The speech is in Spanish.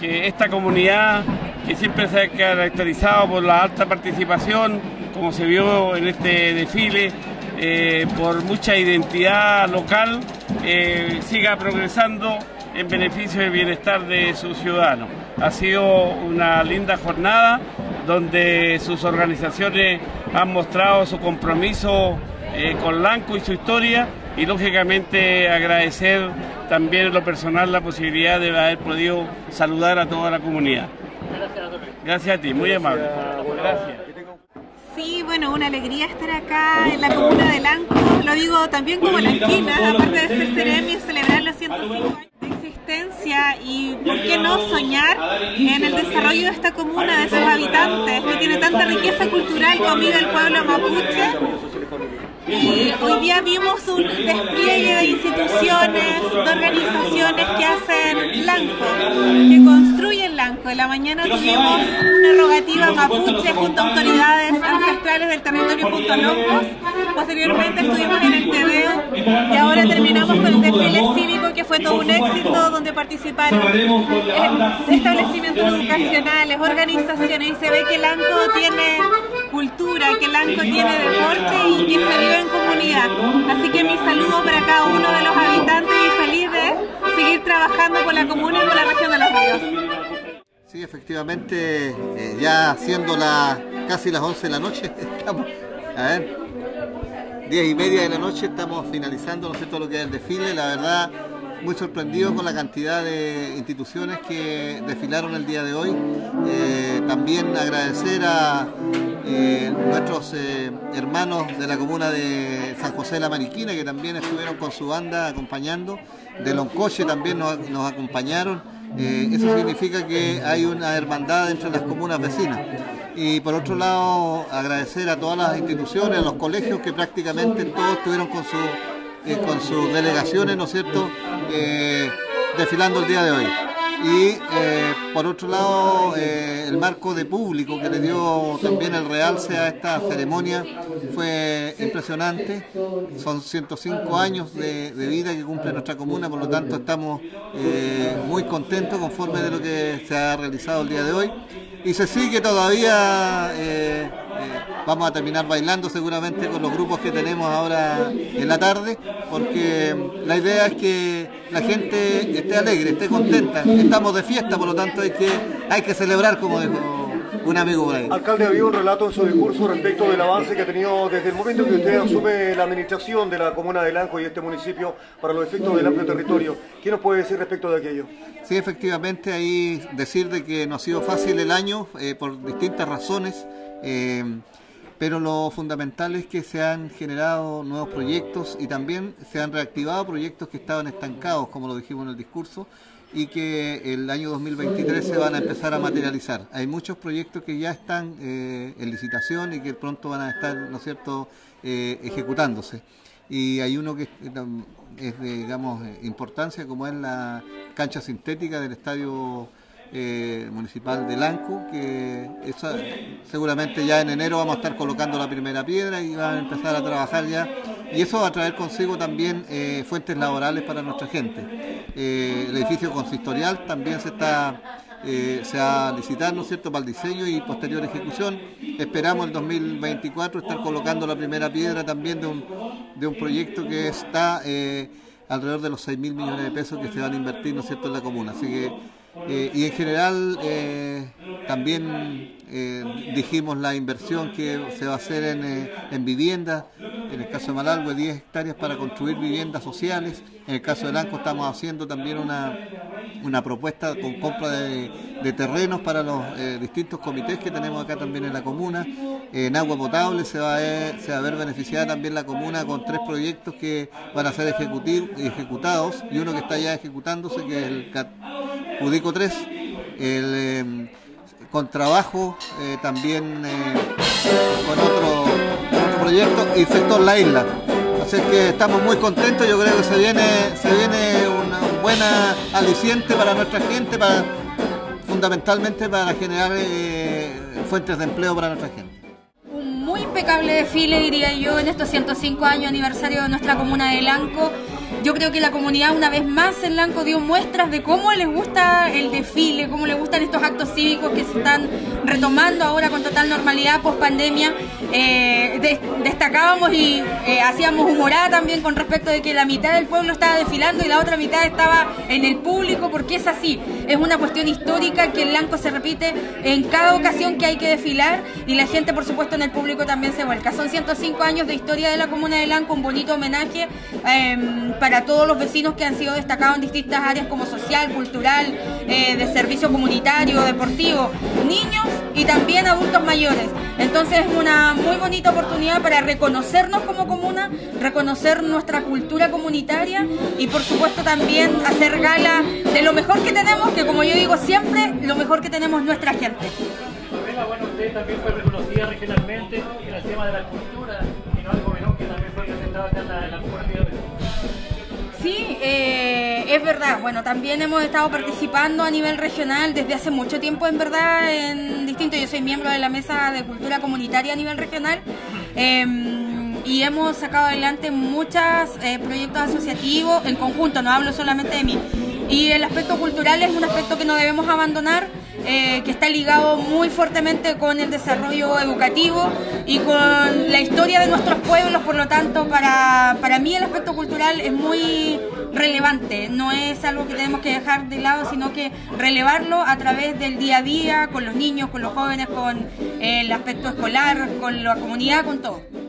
Que esta comunidad que siempre se ha caracterizado por la alta participación, como se vio en este desfile, eh, por mucha identidad local, eh, siga progresando en beneficio del bienestar de sus ciudadanos. Ha sido una linda jornada donde sus organizaciones han mostrado su compromiso eh, con Lanco y su historia y lógicamente agradecer también en lo personal la posibilidad de haber podido saludar a toda la comunidad. Gracias a ti, muy amable. Gracias. Sí, bueno, una alegría estar acá en la comuna de Lanco. Lo digo también como la esquina, aparte de ser Ceremi, celebrar los 105 años de existencia y por qué no soñar en el desarrollo de esta comuna, de sus habitantes, que tiene tanta riqueza cultural como vive el pueblo mapuche. Y hoy día vimos un despliegue de instituciones, de organizaciones que hacen Lanco, que construyen Lanco. En la mañana tuvimos una rogativa mapuche junto a autoridades ancestrales del territorio Punto Locos. Posteriormente estuvimos en el TVO y ahora terminamos con el desfile cívico fue todo un éxito donde participaron establecimientos educacionales, organizaciones y se ve que Lanco tiene cultura, que Lanco tiene deporte y que se vive en comunidad. Así que mi saludo para cada uno de los habitantes y feliz de seguir trabajando por la comuna y por la región de los ríos. Sí, efectivamente, eh, ya siendo la, casi las 11 de la noche, estamos, a ver, 10 y media de la noche, estamos finalizando, ¿no sé, todo lo que es el desfile, la verdad, muy sorprendido con la cantidad de instituciones que desfilaron el día de hoy. Eh, también agradecer a eh, nuestros eh, hermanos de la comuna de San José de la Mariquina, que también estuvieron con su banda acompañando. De Loncoche también nos, acompañaron. eso significa que hay una hermandad entre las comunas vecinas. Y por otro lado, agradecer a todas las instituciones, a los colegios que prácticamente todos estuvieron con su con sus delegaciones, ¿no es cierto?, eh, desfilando el día de hoy. Y eh, por otro lado, el marco de público que le dio también el realce a esta ceremonia fue impresionante. Son 105 años de, vida que cumple nuestra comuna, por lo tanto estamos muy contentos conforme de lo que se ha realizado el día de hoy. Y se sigue todavía vamos a terminar bailando seguramente con los grupos que tenemos ahora en la tarde, porque la idea es que la gente esté alegre, esté contenta. Estamos de fiesta, por lo tanto hay que, hay que celebrar, como dijo un amigo por ahí. Alcalde, había un relato en su discurso respecto del avance que ha tenido desde el momento que usted asume la administración de la comuna de Lanco y este municipio para los efectos del amplio territorio. ¿Qué nos puede decir respecto de aquello? Sí, efectivamente, ahí decir de que no ha sido fácil el año eh, por distintas razones. Eh, pero lo fundamental es que se han generado nuevos proyectos y también se han reactivado proyectos que estaban estancados, como lo dijimos en el discurso, y que el año 2023 se van a empezar a materializar. Hay muchos proyectos que ya están eh, en licitación y que pronto van a estar, ¿no es cierto?, eh, ejecutándose. Y hay uno que es de, digamos, importancia, como es la cancha sintética del estadio eh, municipal de Lanco, que seguramente ya en enero vamos a estar colocando la primera piedra y van a empezar a trabajar ya. Y eso va a traer consigo también eh, fuentes laborales para nuestra gente. Eh, el edificio consistorial también se está se va a ¿no es cierto?, para el diseño y posterior ejecución. Esperamos el 2024 estar colocando la primera piedra también de un, de un proyecto que está alrededor de los 6 mil millones de pesos que se van a invertir, ¿no cierto?, en la comuna. Así que eh, y en general eh, también eh, dijimos la inversión que se va a hacer en, en viviendas, en el caso de Malalgue 10 hectáreas para construir viviendas sociales, en el caso de Lanco estamos haciendo también una, una propuesta con compra de, terrenos para los distintos comités que tenemos acá también en la comuna, en agua potable se va, a ver, se va a ver beneficiada también la comuna con tres proyectos que van a ser ejecutados y uno que está ya ejecutándose que es el Udico 3, el, em, con trabajo eh, también eh, con otro, proyecto y sector La Isla. Así que estamos muy contentos, yo creo que se viene, se viene una buena aliciente para nuestra gente, para, fundamentalmente para generar eh, fuentes de empleo para nuestra gente. Un muy impecable desfile, diría yo, en estos 105 años aniversario de nuestra comuna de Lanco Yo creo que la comunidad una vez más en Lanco dio muestras de cómo les gusta el desfile, cómo les gustan estos actos cívicos que se están retomando ahora con total normalidad post pandemia. Eh, destacábamos y eh, hacíamos humorada también con respecto de que la mitad del pueblo estaba desfilando y la otra mitad estaba en el público, porque es así. Es una cuestión histórica que el Lanco se repite en cada ocasión que hay que desfilar y la gente, por supuesto, en el público también se vuelca. Son 105 años de historia de la comuna de Lanco, un bonito homenaje em, para todos los vecinos que han sido destacados en distintas áreas como social, cultural, eh, de servicio comunitario, deportivo, niños y también adultos mayores. Entonces es una muy bonita oportunidad para reconocernos como comuna, reconocer nuestra cultura comunitaria y por supuesto también hacer gala de lo mejor que tenemos, que como yo digo siempre, lo mejor que tenemos nuestra gente. Bueno, usted también fue reconocida regionalmente en el tema de la cultura y no algo menor que también fue acá en la, en Sí, eh, es verdad. Bueno, también hemos estado participando a nivel regional desde hace mucho tiempo, en verdad, en distintos. Yo soy miembro de la Mesa de Cultura Comunitaria a nivel regional. Em, y hemos sacado adelante muchos eh, proyectos asociativos en conjunto, no hablo solamente de mí. Y el aspecto cultural es un aspecto que no debemos abandonar eh, que está ligado muy fuertemente con el desarrollo educativo y con la historia de nuestros pueblos, por lo tanto, para, para mí el aspecto cultural es muy relevante, no es algo que tenemos que dejar de lado, sino que relevarlo a través del día a día, con los niños, con los jóvenes, con el aspecto escolar, con la comunidad, con todo.